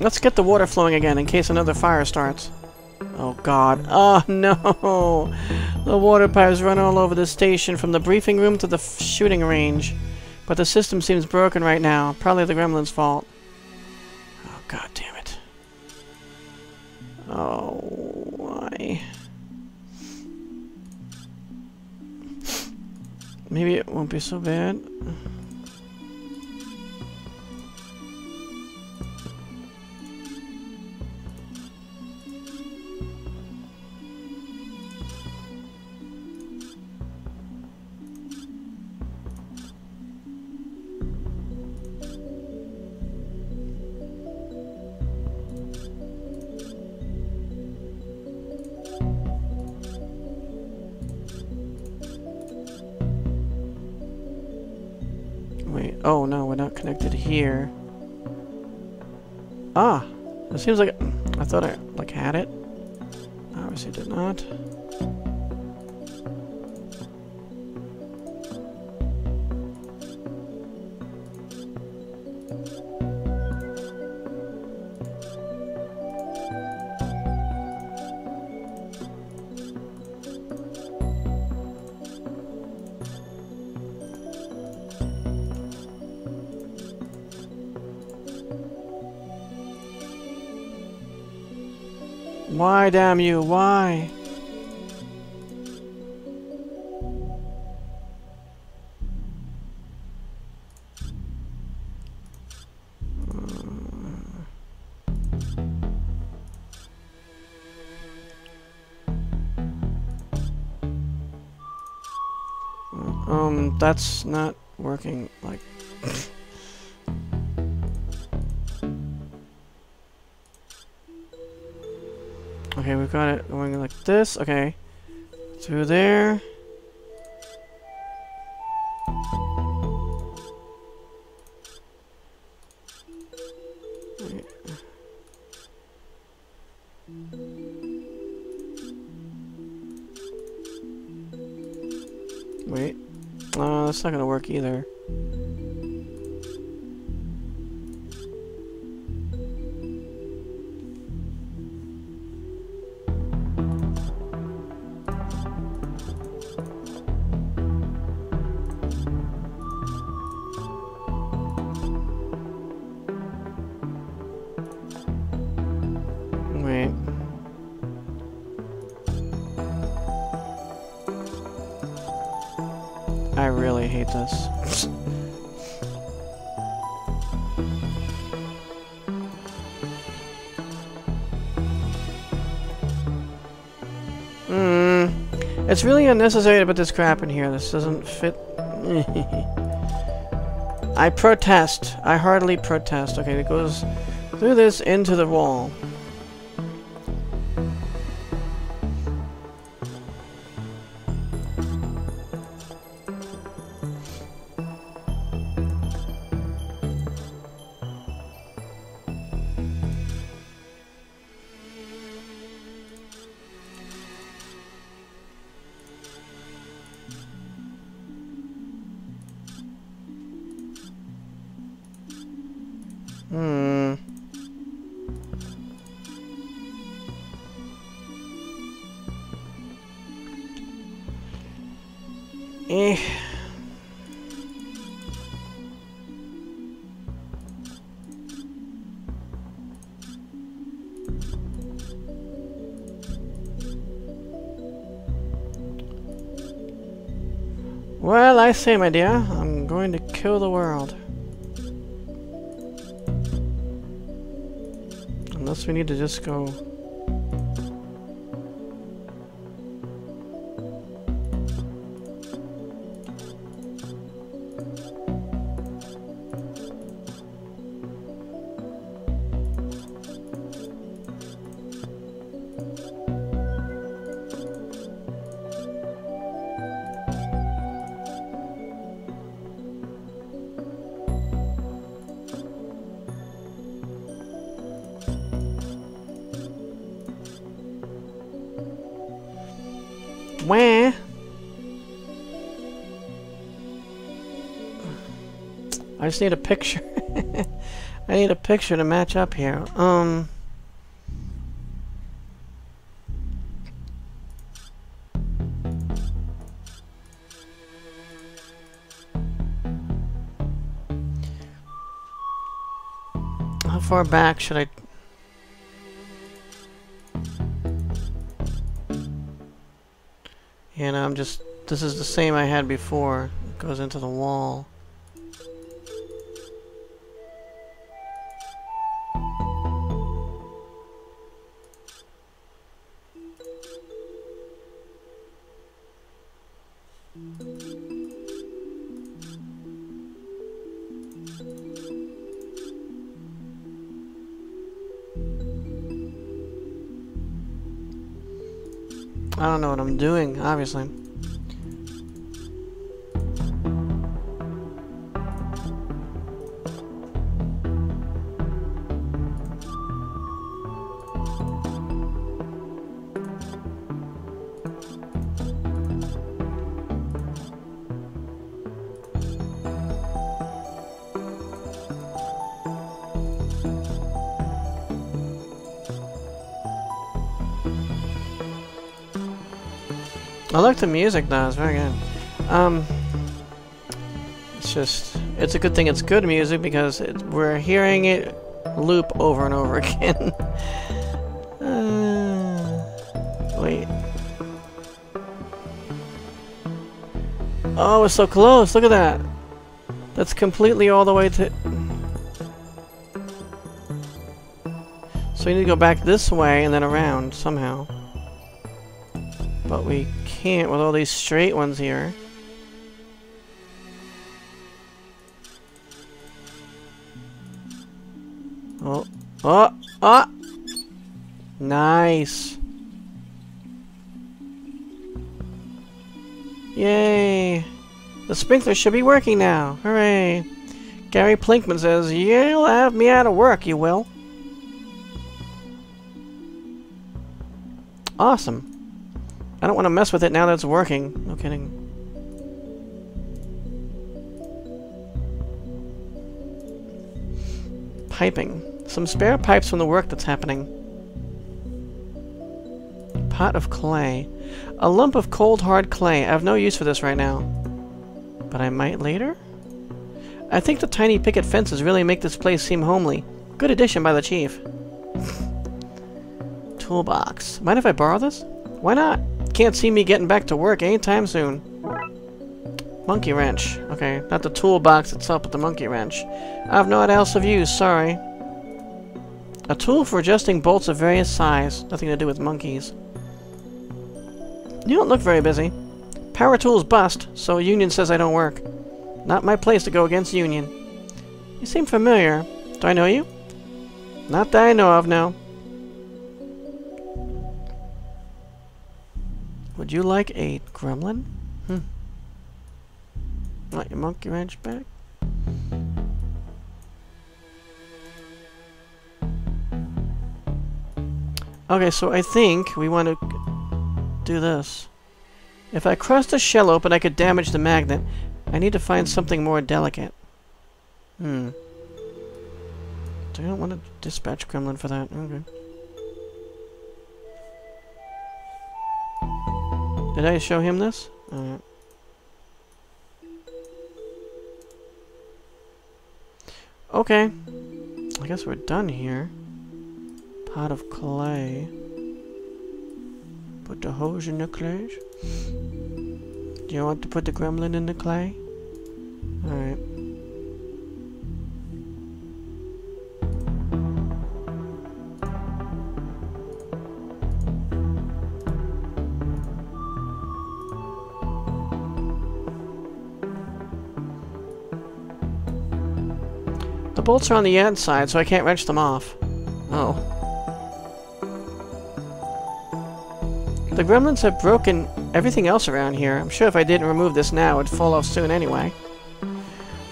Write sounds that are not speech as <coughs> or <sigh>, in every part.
Let's get the water flowing again in case another fire starts. Oh god. Oh <laughs> no! The water pipes run all over the station from the briefing room to the shooting range. But the system seems broken right now. Probably the gremlin's fault. Oh god damn it. Oh, why? Maybe it won't be so bad. It seems like I thought I like had it. Obviously did not. Why, damn you, why? Um, that's not working we've got it going like this. Okay. Through there. Wait. Uh, that's not gonna work either. Really hate this. Hmm. It's really unnecessary to put this crap in here. This doesn't fit. <laughs> I protest. I heartily protest. Okay, it goes through this into the wall. Eh. Well, I say, my dear, I'm going to kill the world. Unless we need to just go... just need a picture. <laughs> I need a picture to match up here. Um... How far back should I... Yeah, I'm just... This is the same I had before. It goes into the wall. Doing, obviously. I like the music though, it's very good. Um, it's just, it's a good thing it's good music because it, we're hearing it loop over and over <laughs> again. uh, wait. Oh, it's so close, look at that. That's completely all the way to... So we need to go back this way and then around somehow. But we can't with all these straight ones here. Oh, oh, oh! Nice. Yay! The sprinkler should be working now. Hooray! Gary Plinkman says, You'll have me out of work, you will. Awesome. I don't want to mess with it now that it's working. No kidding. Piping. Some spare pipes from the work that's happening. Pot of clay. A lump of cold hard clay. I have no use for this right now. But I might later? I think the tiny picket fences really make this place seem homely. Good addition by the chief. <laughs> Toolbox. Mind if I borrow this? Why not? Can't see me getting back to work anytime soon. Monkey wrench. Okay, not the toolbox itself, but the monkey wrench. I have no else of use, sorry. A tool for adjusting bolts of various size. Nothing to do with monkeys. You don't look very busy. Power tools bust, so Union says I don't work. Not my place to go against Union. You seem familiar. Do I know you? Not that I know of, no. Would you like a gremlin? Hmm. Want your monkey wrench back? Okay, so I think we want to do this. If I cross the shell open, I could damage the magnet. I need to find something more delicate. Hmm. Do I don't want to dispatch Gremlin for that. Okay. Did I show him this? Alright. Okay. I guess we're done here. Pot of clay. Put the hose in the clay. Do you want to put the gremlin in the clay? Alright. Bolts are on the inside, so I can't wrench them off. Oh. The gremlins have broken everything else around here. I'm sure if I didn't remove this now, it'd fall off soon anyway.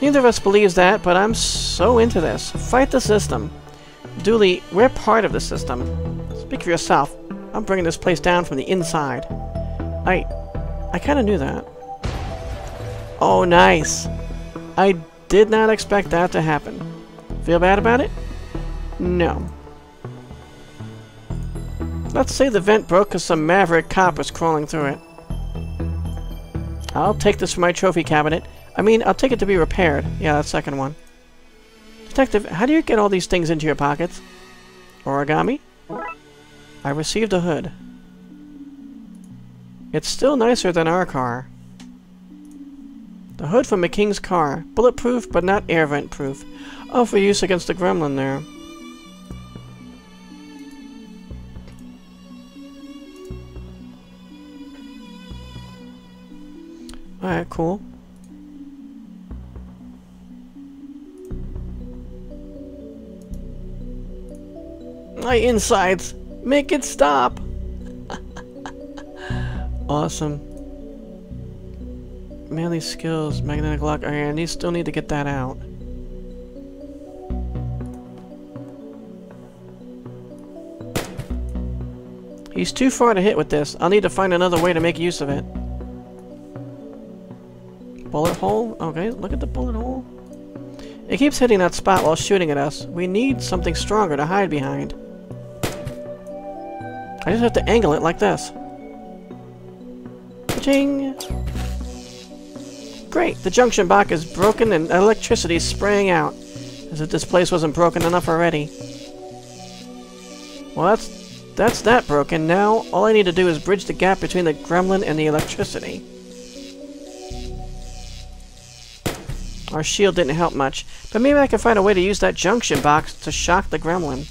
Neither of us believes that, but I'm so into this. Fight the system. Dooley, we're part of the system. Speak for yourself. I'm bringing this place down from the inside. I... I kinda knew that. Oh, nice. I did not expect that to happen. Feel bad about it? No. Let's say the vent broke because some maverick cop was crawling through it. I'll take this for my trophy cabinet. I mean, I'll take it to be repaired. Yeah, that second one. Detective, how do you get all these things into your pockets? Origami? I received a hood. It's still nicer than our car. The hood from McKing's car. Bulletproof, but not air vent proof. Oh, for use against the gremlin there. Alright, cool. My insides! Make it stop! <laughs> awesome. Melee skills, magnetic lock. Okay, I need, still need to get that out. He's too far to hit with this. I'll need to find another way to make use of it. Bullet hole? Okay, look at the bullet hole. It keeps hitting that spot while shooting at us. We need something stronger to hide behind. I just have to angle it like this. Ching! Great, the junction box is broken and electricity is spraying out. As if this place wasn't broken enough already. Well, that's that's that broken. Now, all I need to do is bridge the gap between the gremlin and the electricity. Our shield didn't help much, but maybe I can find a way to use that junction box to shock the gremlin.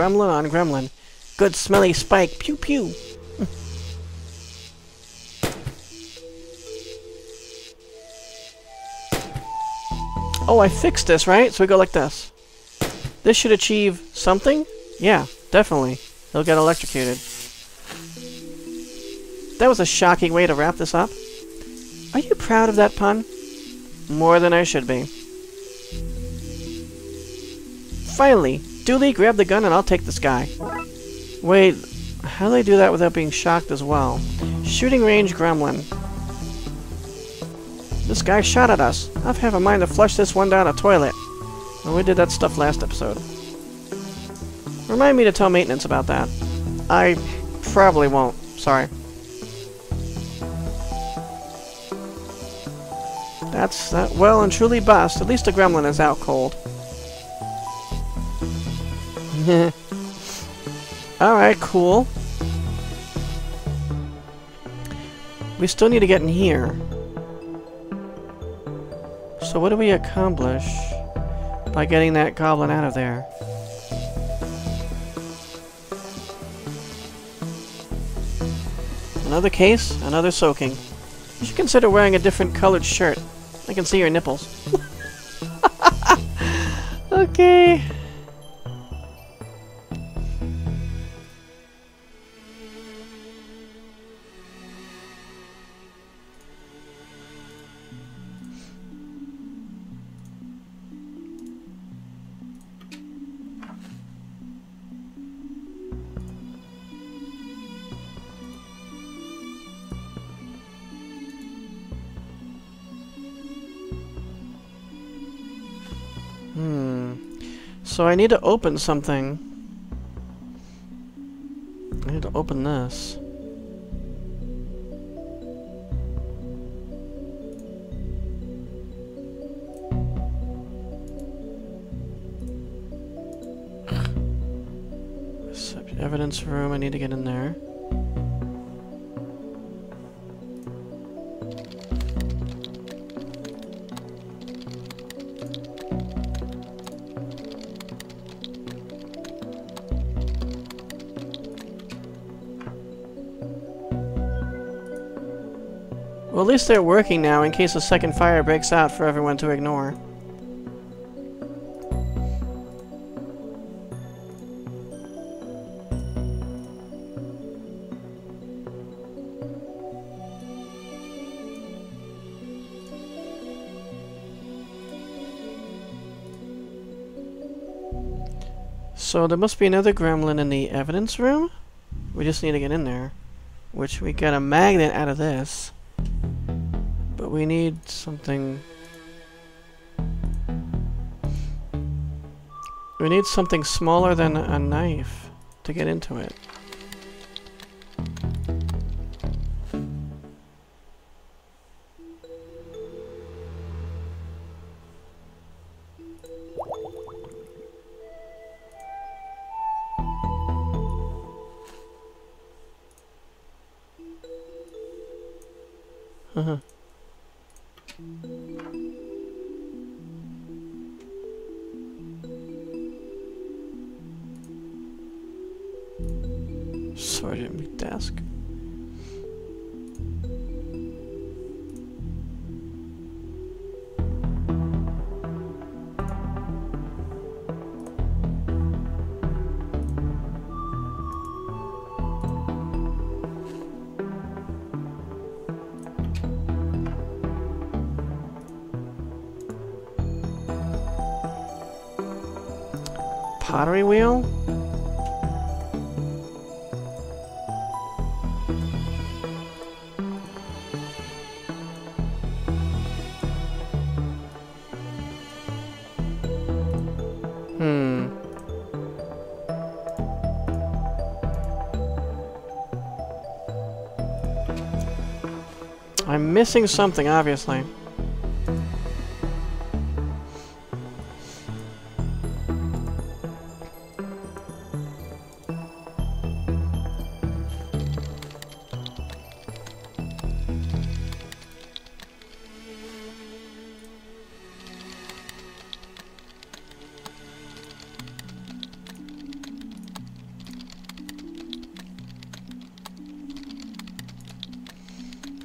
Gremlin on gremlin. Good smelly spike. Pew pew. oh, I fixed this, right? So we go like this. This should achieve something? Yeah, definitely. He'll get electrocuted. That was a shocking way to wrap this up. Are you proud of that pun? More than I should be. Finally, Dooley, grab the gun and I'll take this guy. Wait, how do they do that without being shocked as well? Shooting range gremlin. This guy shot at us. I have half a mind to flush this one down a toilet. Well, we did that stuff last episode. Remind me to tell maintenance about that. I probably won't. Sorry. That's that well and truly bust. At least the gremlin is out cold. <laughs> Alright, cool. We still need to get in here. So what do we accomplish by getting that goblin out of there? Another case, another soaking. You should consider wearing a different colored shirt. I can see your nipples. <laughs> okay. I need to open something. I need to open this. Evidence room, I need to get in there. Well, at least they're working now in case a second fire breaks out for everyone to ignore. So there must be another gremlin in the evidence room. We just need to get in there. Which we get a magnet out of this. But we need something... We need something smaller than a knife to get into it. Sergeant McDesk. Pottery wheel? Missing something, obviously.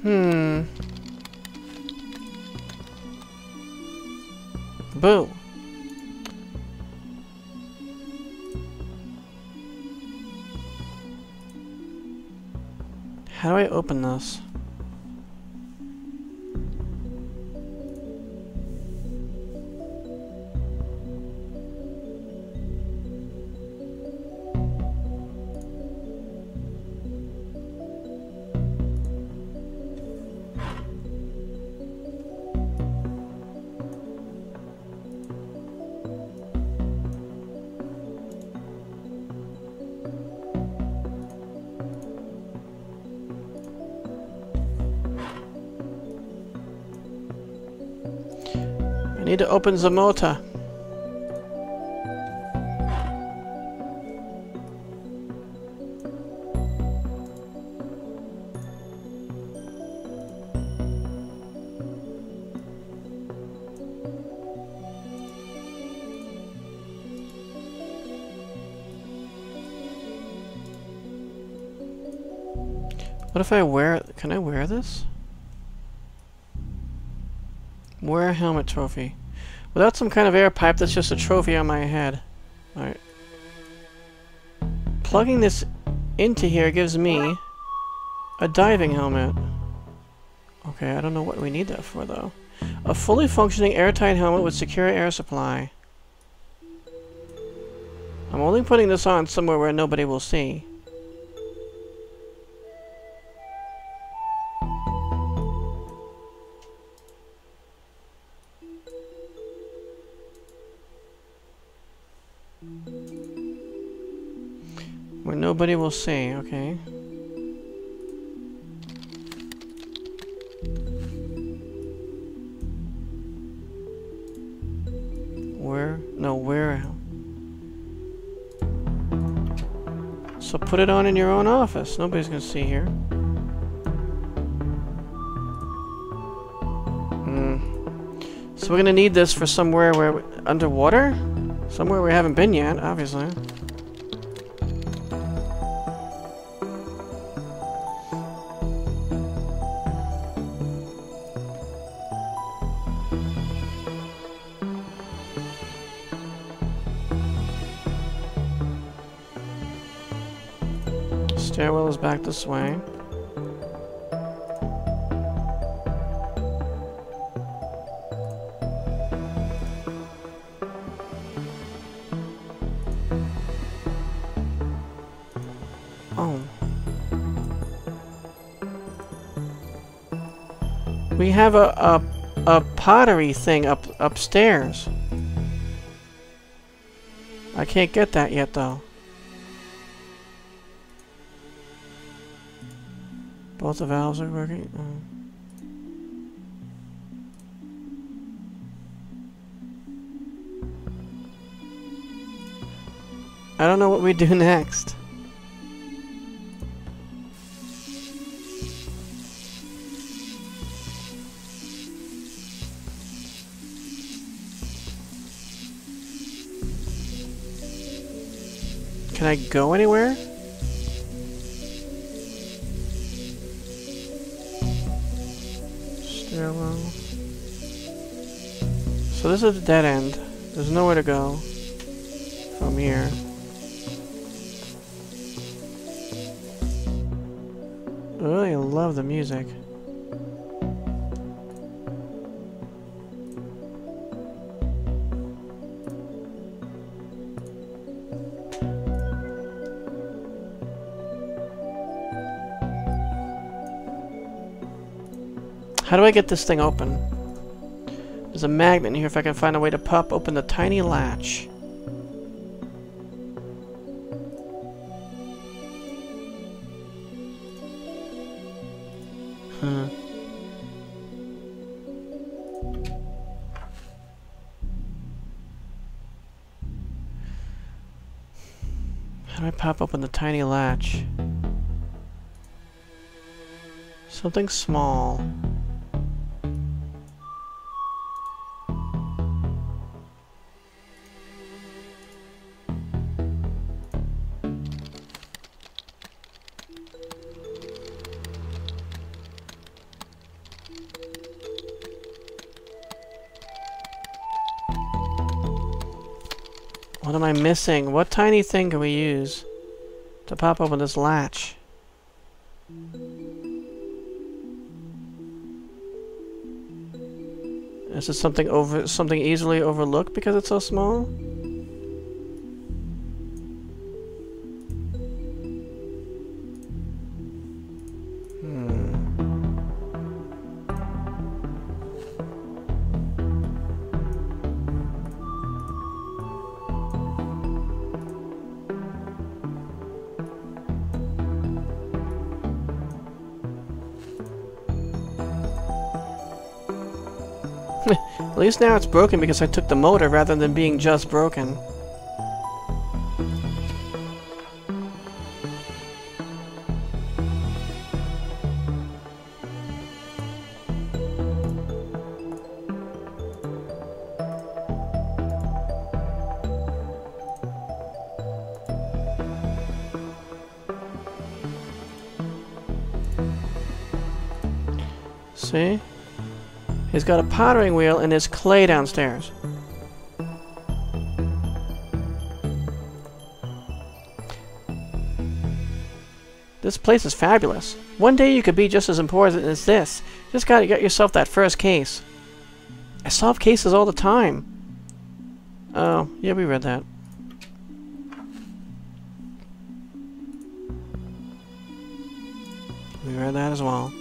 Hmm. Boo. How do I open this? Need to open the motor. What if I wear Can I wear this? Wear a helmet trophy. Without some kind of air pipe, that's just a trophy on my head. Alright. Plugging this into here gives me a diving helmet. Okay, I don't know what we need that for, though. A fully functioning airtight helmet with secure air supply. I'm only putting this on somewhere where nobody will see. Nobody will see, okay. Where? No, where? So put it on in your own office. Nobody's gonna see here. Hmm. So we're gonna need this for somewhere where we, underwater? Somewhere we haven't been yet, obviously. Stairwell is back this way. Oh. We have a, a, a pottery thing up upstairs. I can't get that yet, though. Both the valves are working. Oh. I don't know what we do <laughs> next. Can I go anywhere? So this is a dead end. There's nowhere to go from here. I really love the music. How do I get this thing open? There's a magnet in here if I can find a way to pop open the tiny latch. How do I pop open the tiny latch? Something small. Missing? What tiny thing can we use to pop open this latch? Is it something over something easily overlooked because it's so small? Least now it's broken because I took the motor rather than being just broken. Got a pottering wheel and there's clay downstairs. This place is fabulous. One day you could be just as important as this. Just gotta get yourself that first case. I solve cases all the time. Oh, yeah, we read that. We read that as well.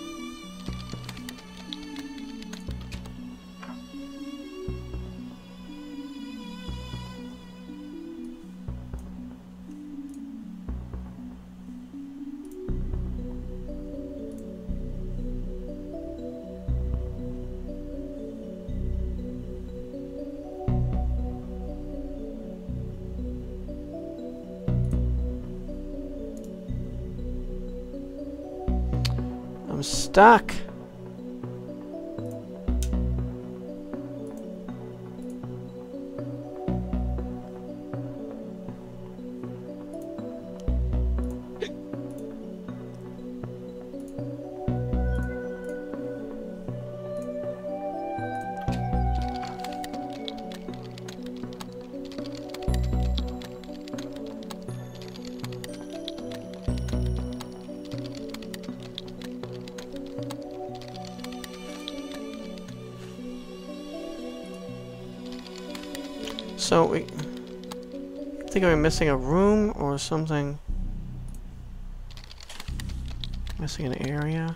I'm So, we... I think I'm missing a room or something. Missing an area.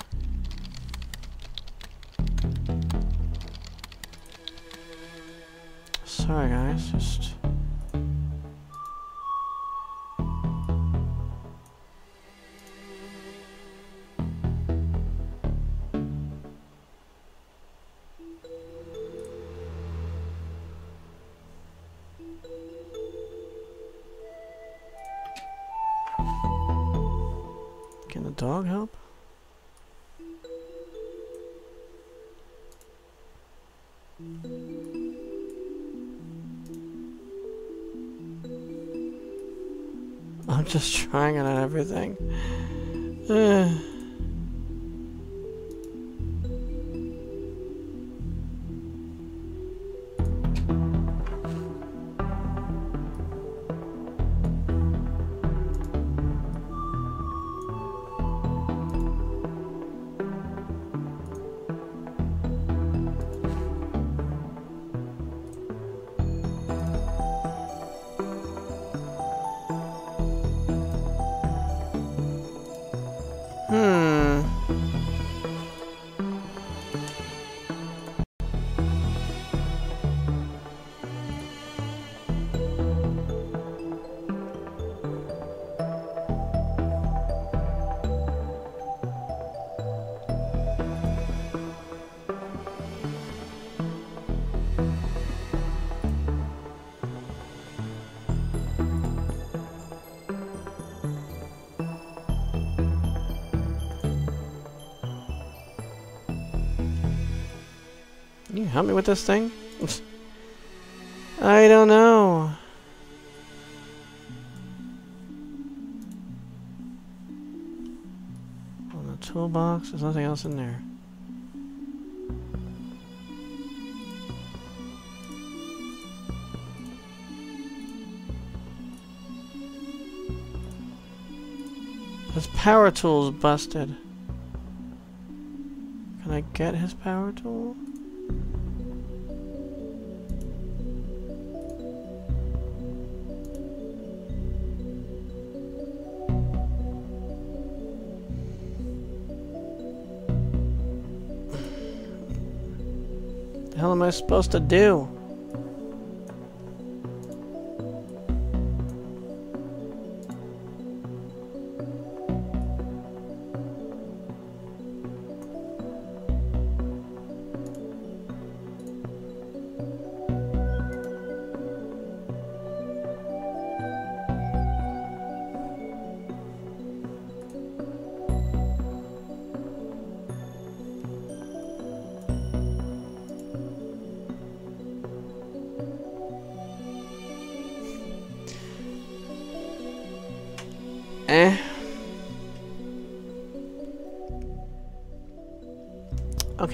Sorry guys, just... just trying it on everything. <sighs> <sighs> help me with this thing? I don't know. On the toolbox, there's nothing else in there. His power tool's busted. Can I get his power tool? Hell am I supposed to do?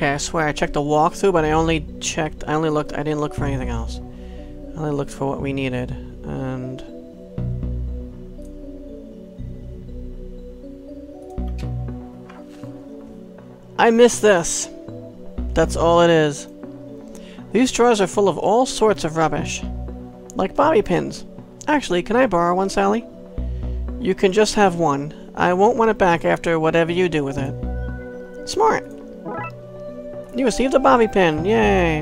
Okay, I swear I checked the walkthrough, but I only checked, I only looked, I didn't look for anything else. I only looked for what we needed, and... I missed this! That's all it is. These drawers are full of all sorts of rubbish. Like bobby pins. Actually, can I borrow one, Sally? You can just have one. I won't want it back after whatever you do with it. Smart. You received a bobby pin. Yay.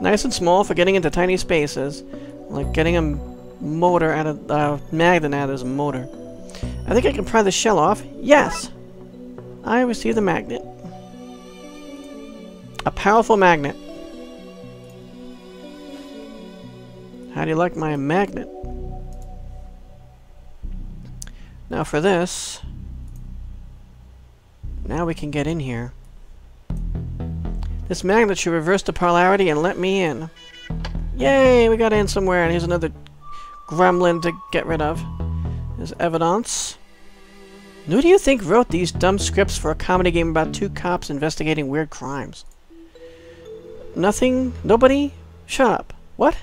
Nice and small for getting into tiny spaces. Like getting a motor out of uh, magnet out of his motor. I think I can pry the shell off. Yes. I received a magnet. A powerful magnet. How do you like my magnet? Now for this, now we can get in here. This magnet should reverse the polarity and let me in. Yay, we got in somewhere, and here's another gremlin to get rid of. There's evidence. Who do you think wrote these dumb scripts for a comedy game about two cops investigating weird crimes? Nothing? Nobody? Shut up. What?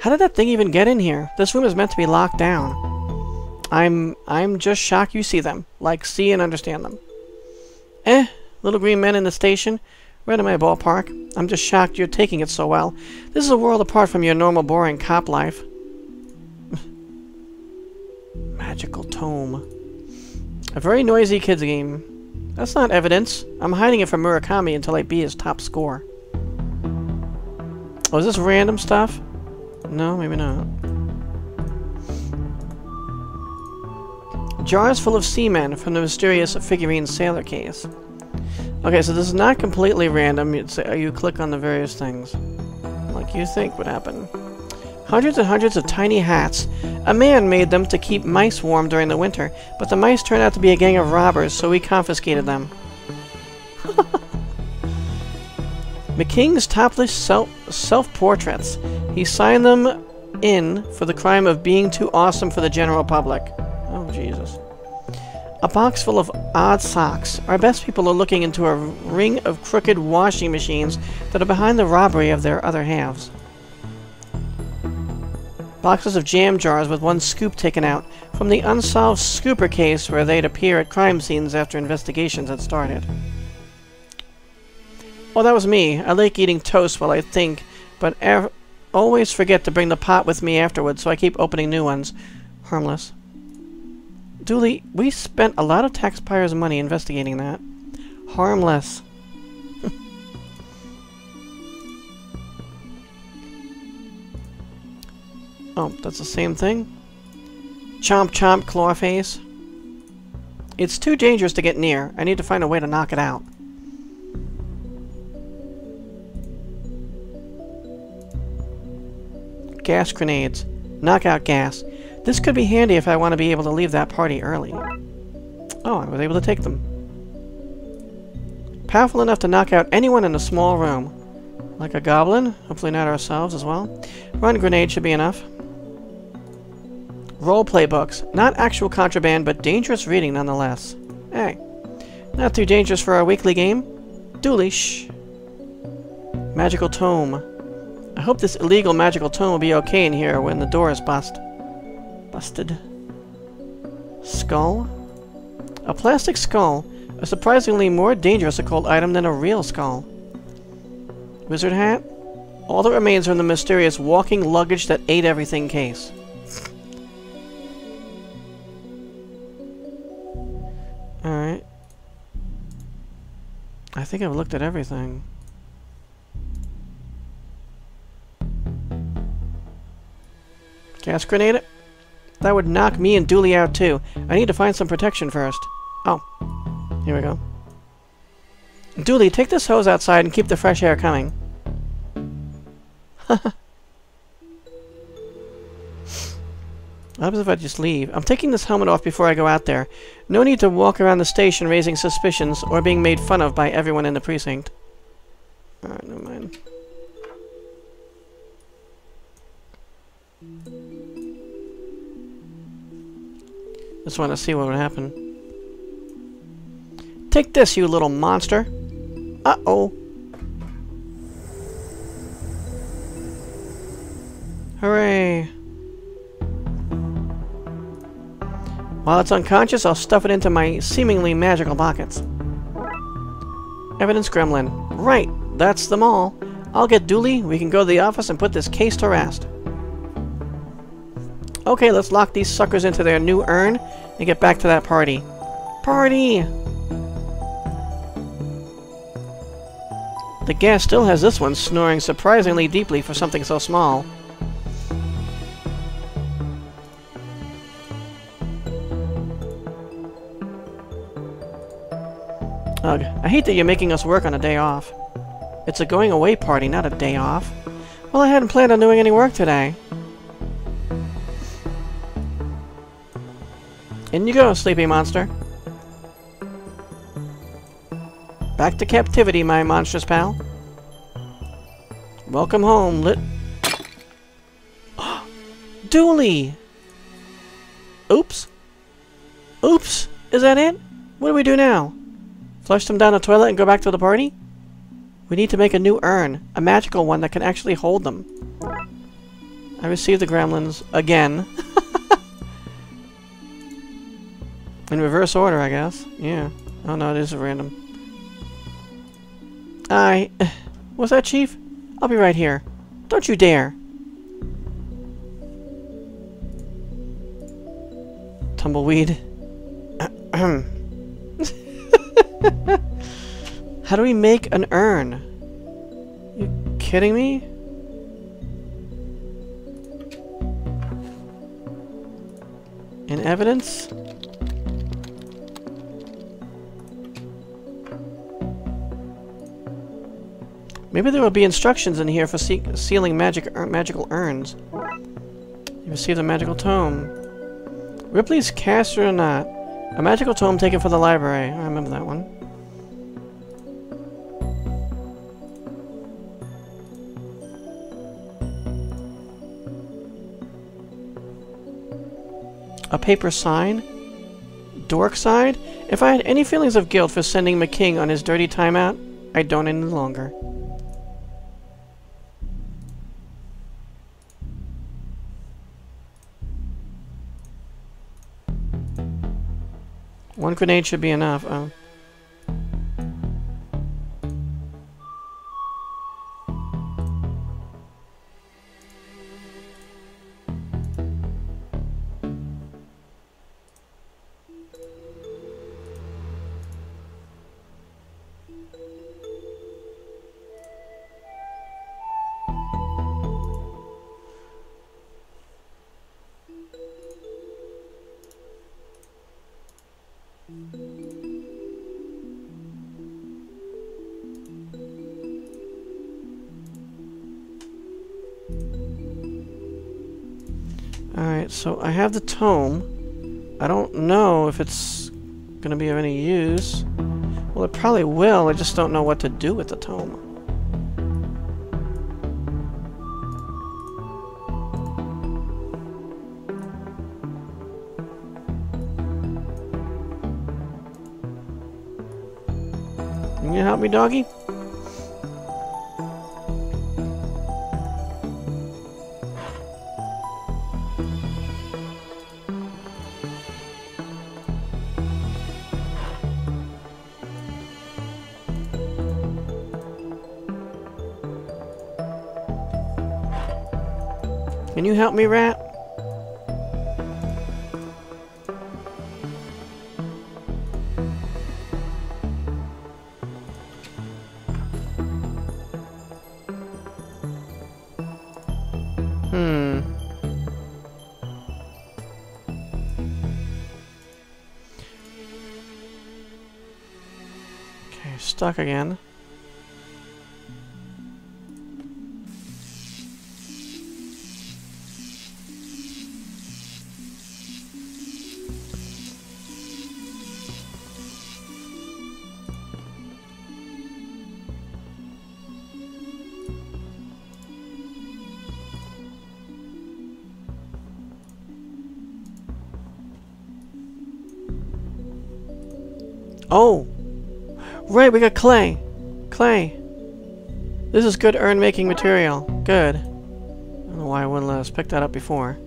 How did that thing even get in here? This room is meant to be locked down. I'm I'm just shocked you see them. Like, see and understand them. Eh, little green men in the station. Right in my ballpark. I'm just shocked you're taking it so well. This is a world apart from your normal boring cop life. <laughs> Magical tome. A very noisy kids game. That's not evidence. I'm hiding it from Murakami until I beat his top score. Oh, is this random stuff? No, maybe not. Jars full of seamen from the mysterious figurine sailor case. Okay, so this is not completely random. It's, uh, you click on the various things. Like you think would happen. Hundreds and hundreds of tiny hats. A man made them to keep mice warm during the winter, but the mice turned out to be a gang of robbers, so we confiscated them. <laughs> McKing's topless self self-portraits. He signed them in for the crime of being too awesome for the general public. Oh, Jesus. A box full of odd socks. Our best people are looking into a ring of crooked washing machines that are behind the robbery of their other halves. Boxes of jam jars with one scoop taken out from the unsolved scooper case where they'd appear at crime scenes after investigations had started. Well, that was me. I like eating toast while I think, but always forget to bring the pot with me afterwards, so I keep opening new ones. Harmless. Dooley, we spent a lot of taxpayers' money investigating that. Harmless. <laughs> Oh, that's the same thing? Chomp chomp clawface. It's too dangerous to get near. I need to find a way to knock it out. Gas grenades. Knockout gas. This could be handy if I want to be able to leave that party early. Oh, I was able to take them. Powerful enough to knock out anyone in a small room. Like a goblin. Hopefully not ourselves as well. Run grenade should be enough. Roleplay books. Not actual contraband, but dangerous reading nonetheless. Hey. Not too dangerous for our weekly game. Dooley, shh. Magical tome. I hope this illegal magical tome will be okay in here when the door is bust. Busted. Skull? A plastic skull. A surprisingly more dangerous occult item than a real skull. Wizard hat? All that remains from the mysterious walking luggage that ate everything case. Alright. I think I've looked at everything. Gas grenade? That would knock me and Dooley out too. I need to find some protection first. Oh. Here we go. Dooley, take this hose outside and keep the fresh air coming. <laughs> What if I just leave? I'm taking this helmet off before I go out there. No need to walk around the station raising suspicions or being made fun of by everyone in the precinct. Alright, never mind. Just want to see what would happen. Take this, you little monster! Uh-oh! Hooray! While it's unconscious, I'll stuff it into my seemingly magical pockets. Evidence gremlin. Right, that's them all. I'll get Dooley, we can go to the office and put this case to rest. Okay, let's lock these suckers into their new urn and get back to that party. Party! The gas still has this one snoring surprisingly deeply for something so small. Ugh, I hate that you're making us work on a day off. It's a going away party, not a day off. Well, I hadn't planned on doing any work today. In you go, sleepy monster. Back to captivity, my monstrous pal. Welcome home, lit... <gasps> Dooley! Oops. Oops! Is that it? What do we do now? Flush them down the toilet and go back to the party? We need to make a new urn, a magical one that can actually hold them. I received the gremlins again. <laughs> In reverse order, I guess. Yeah. Oh no, this is random. I... <sighs> What's that, Chief? I'll be right here. Don't you dare! Tumbleweed. <coughs> How do we make an urn? You kidding me? In evidence? Maybe there will be instructions in here for sealing magic ur magical urns. You received a magical tome. Ripley's Castor or not. A magical tome taken for the library. I remember that one. A paper sign? Dork side? If I had any feelings of guilt for sending McKing on his dirty timeout, I don't any longer. Grenade should be enough. Oh. Alright, so I have the tome. I don't know if it's going to be of any use. Well, it probably will, I just don't know what to do with the tome. Can you help me, doggy? Can you help me, rat? Hmm. Okay, stuck again. Oh! Right, we got clay! Clay! This is good urn-making material. Good. I don't know why I wouldn't let us pick that up before.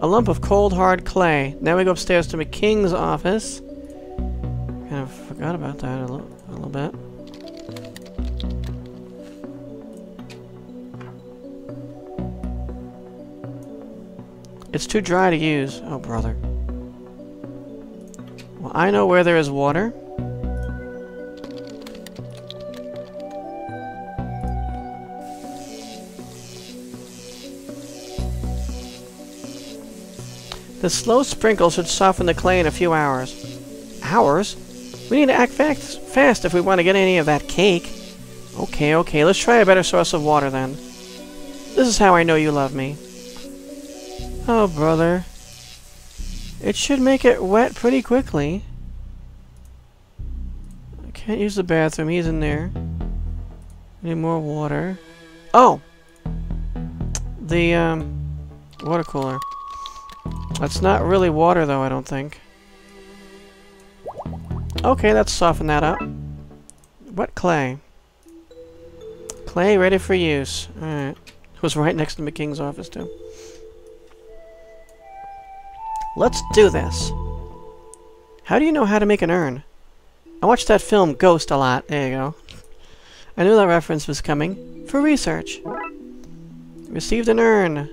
A lump of cold, hard clay. Now we go upstairs to McKing's office. Kind of forgot about that a little, a little bit. It's too dry to use. Oh, brother. Well, I know where there is water. The slow sprinkle should soften the clay in a few hours. Hours? We need to act fast, if we want to get any of that cake. Okay, okay, let's try a better source of water then. This is how I know you love me. Oh, brother. It should make it wet pretty quickly. I can't use the bathroom, he's in there. Need more water. Oh! The, um, water cooler. That's not really water, though, I don't think. Okay, let's soften that up. What clay? Clay ready for use. Alright. It was right next to McKing's office, too. Let's do this. How do you know how to make an urn? I watched that film Ghost a lot. There you go. I knew that reference was coming. For research. Received an urn.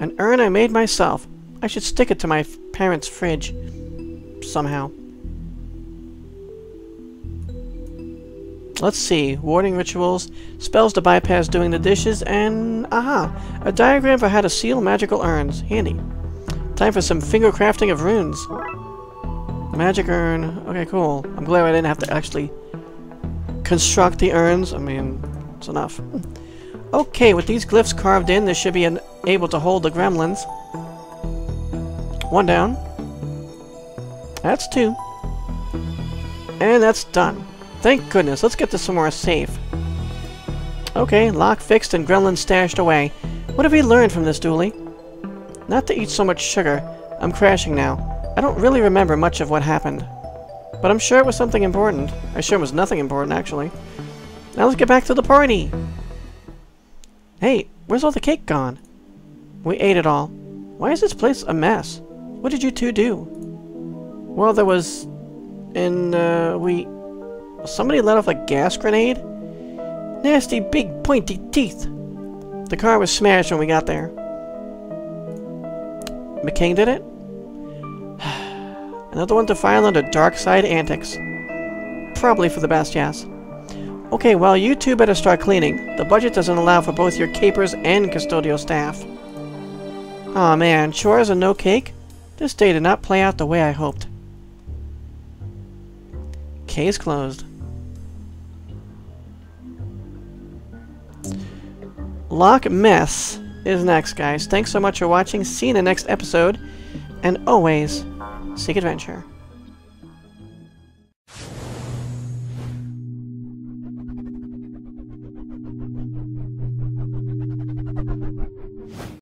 An urn I made myself. I should stick it to my parents' fridge. Somehow. Let's see. Warding rituals, spells to bypass doing the dishes, and... Aha! A diagram for how to seal magical urns. Handy. Time for some finger crafting of runes. Magic urn. Okay, cool. I'm glad I didn't have to actually construct the urns. I mean, it's enough. Okay, with these glyphs carved in, this should be able to hold the gremlins. One down. That's two. And that's done. Thank goodness. Let's get to somewhere safe. Okay, lock fixed and gremlin stashed away. What have we learned from this, Dooley? Not to eat so much sugar. I'm crashing now. I don't really remember much of what happened. But I'm sure it was something important. I sure it was nothing important, actually. Now let's get back to the party! Hey, where's all the cake gone? We ate it all. Why is this place a mess? What did you two do? Well, there was... In, uh, we... Somebody let off a gas grenade? Nasty big pointy teeth! The car was smashed when we got there. McCain did it? <sighs> Another one to file under dark side antics. Probably for the best, yes. Okay, well, you two better start cleaning. The budget doesn't allow for both your capers and custodial staff. Aw oh, man, chores and no cake? This day did not play out the way I hoped. Case closed. Lock Mess is next, guys. Thanks so much for watching. See you in the next episode. And always, seek adventure.